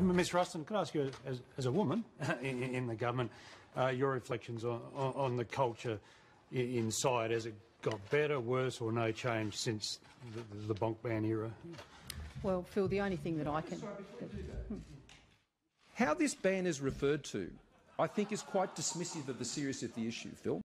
Ms Ruston, can I ask you, as, as a woman in, in the government, uh, your reflections on, on, on the culture inside? Has it got better, worse, or no change since the, the bonk ban era? Well, Phil, the only thing that I can. Hmm. How this ban is referred to, I think, is quite dismissive of the seriousness of the issue, Phil.